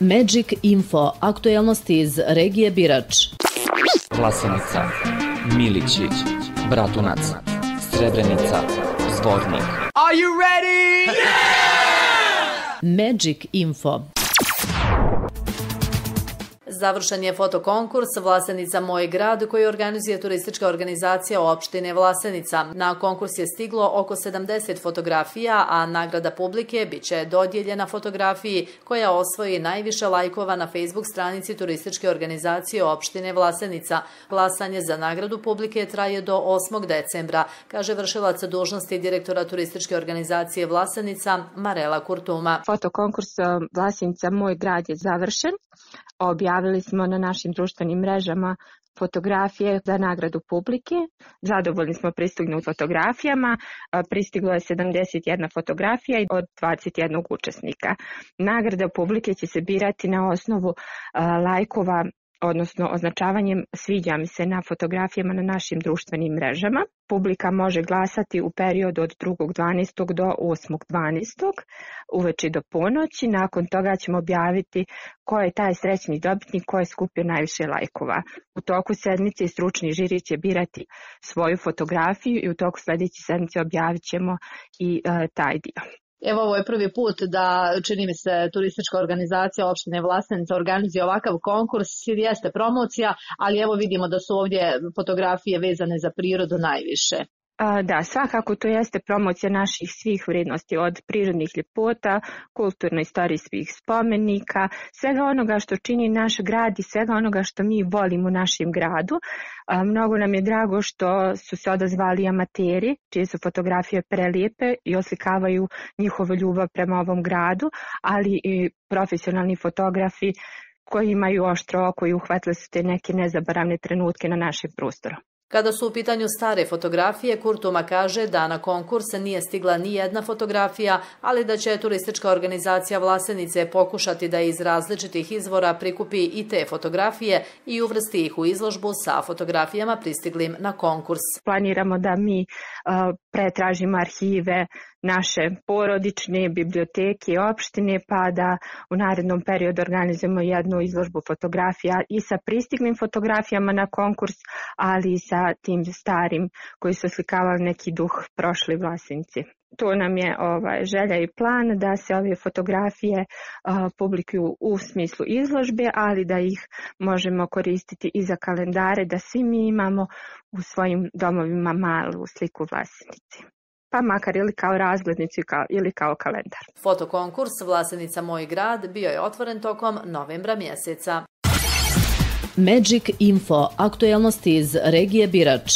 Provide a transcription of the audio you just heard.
Magic Info, aktuelnosti iz regije Birač. Vlasenica, Milići, Bratunac, Srebrenica, Zvornik. Are you ready? Magic Info. Završen je fotokonkurs Vlasenica Moj grad koji organizuje turistička organizacija opštine Vlasenica. Na konkurs je stiglo oko 70 fotografija, a nagrada publike bit će dodjeljena fotografiji koja osvoji najviše lajkova na Facebook stranici turističke organizacije opštine Vlasenica. Glasanje za nagradu publike traje do 8. decembra, kaže vršilac dužnosti direktora turističke organizacije Vlasenica Marela Kurtuma. Fotokonkurs eh, Vlasenica Moj grad je završen objavili smo na našim društvenim mrežama fotografije za nagradu publike. Zadovoljni smo pristignu fotografijama. Pristiglo je 71 fotografija od 21 učesnika. Nagrada publike će se birati na osnovu lajkova odnosno označavanjem sviđa mi se na fotografijama na našim društvenim mrežama. Publika može glasati u periodu od 2.12. do 8.12. uveči do ponoći. Nakon toga ćemo objaviti ko je taj srećni dobitnik ko je skupio najviše lajkova. U toku sedmice stručni žiri će birati svoju fotografiju i u toku sljedeće sedmice objavit ćemo i e, taj dio. Evo ovo je prvi put da čini mi se turistička organizacija opštine Vlasenica organizuje ovakav konkurs, jeste promocija, ali evo vidimo da su ovdje fotografije vezane za prirodu najviše. Da, svakako to jeste promocija naših svih vrijednosti od prirodnih ljepota, kulturno-istorijskih spomenika, svega onoga što čini naš grad i svega onoga što mi volimo u našem gradu. Mnogo nam je drago što su se odazvali amateri, čije su fotografije prelijepe i oslikavaju njihovu ljubav prema ovom gradu, ali i profesionalni fotografi koji imaju oštro oko i uhvatili su te neke nezaboravne trenutke na našem prostoru. Kada su u pitanju stare fotografije, Kurtuma kaže da na konkurs nije stigla ni jedna fotografija, ali da će turistička organizacija Vlasenice pokušati da iz različitih izvora prikupi i te fotografije i uvrsti ih u izložbu sa fotografijama pristiglim na konkurs. Planiramo da mi pretražimo arhive naše porodične biblioteke i opštine pa da u narednom periodu organizujemo jednu izložbu fotografija i sa pristiglim fotografijama na konkurs, ali i sa tim starim koji su slikavali neki duh prošli vlasnici. To nam je ovaj, želja i plan da se ove fotografije uh, publikuju u smislu izložbe, ali da ih možemo koristiti i za kalendare, da svi mi imamo u svojim domovima malu sliku vlasnici pa makar ili kao razglednicu ili kao kalendar. Fotokonkurs Vlasenica Moj grad bio je otvoren tokom novembra mjeseca. Magic Info, aktuelnosti iz regije Birač.